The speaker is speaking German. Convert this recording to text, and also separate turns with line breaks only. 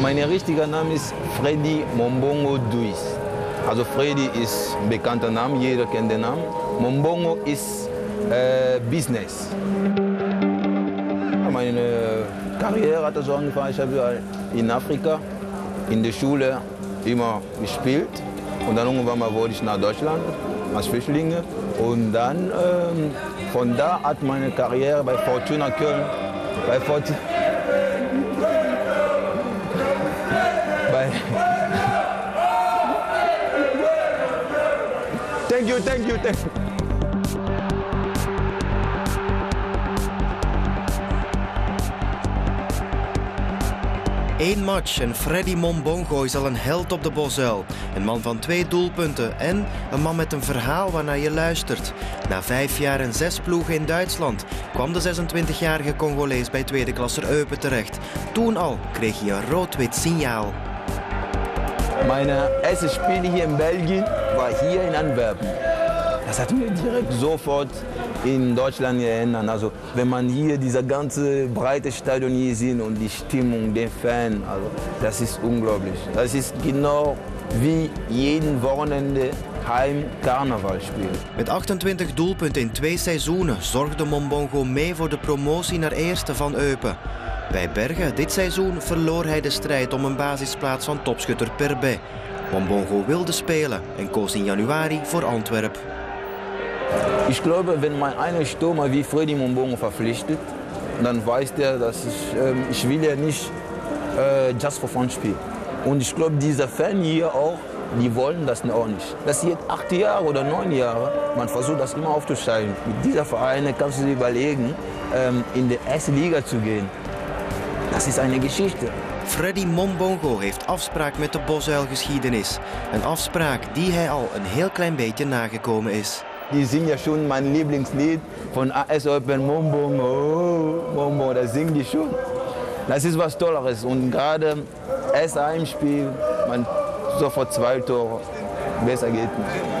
Mein richtiger Name ist Freddy Mombongo Duis. Also Freddy ist ein bekannter Name, jeder kennt den Namen. Mombongo ist äh, Business. Meine Karriere hat so angefangen, ich habe in Afrika in der Schule immer gespielt. Und dann irgendwann mal wurde ich nach Deutschland als Flüchtlinge. Und dann ähm, von da hat meine Karriere bei Fortuna Köln, bei Fortuna, Thank you, thank you, thank you.
Eén match en Freddy Mombongo is al een held op de Bosuil. Een man van twee doelpunten en een man met een verhaal waarnaar je luistert. Na vijf jaar en zes ploegen in Duitsland kwam de 26-jarige Congolees bij tweede klasser Eupen terecht. Toen al kreeg hij een rood-wit signaal.
Mijn eerste Spiel hier in Belgien war hier in Antwerpen. Das hat mir direkt sofort in Deutschland erinnern. Also wenn man hier diese ganze breite Stadion hier sieht und die Stimmung, den Fan, also das ist unglaublich. Das ist genau wie jeden Wochenende heim.
Met 28 doelpunten in twee seizoenen zorgde Mombongo mee voor de promotie naar eerste van Eupen. Bij Bergen dit seizoen verloor hij de strijd om een basisplaats van topschutter Perbe. Mombongo wilde spelen en koos in januari voor Antwerpen.
Ich glaube, wenn man einen Stürmer wie Freddy Mombongo verpflichtet, dann weiß der, dass ich, ähm, ich will ja nicht äh, just for fun spielen. Und ich glaube, diese Fan hier auch, die wollen das auch nicht. Das jetzt acht Jahre oder neun Jahre, man versucht das immer aufzusteigen. Mit dieser Vereine kannst du dir überlegen, ähm, in die erste Liga zu gehen. Das ist eine Geschichte.
Freddy Mombongo heeft afspraak met de Bosuil-geschiedenis. Een afspraak die hij al een heel klein beetje nagekomen is.
Die singen ja schon mein Lieblingslied von AS Open Mombongo. Oh, Mombo, das singen die schon. Das ist was Tolleres. Und gerade erst Heimspiel, man sofort zwei Tore. Besser geht nicht.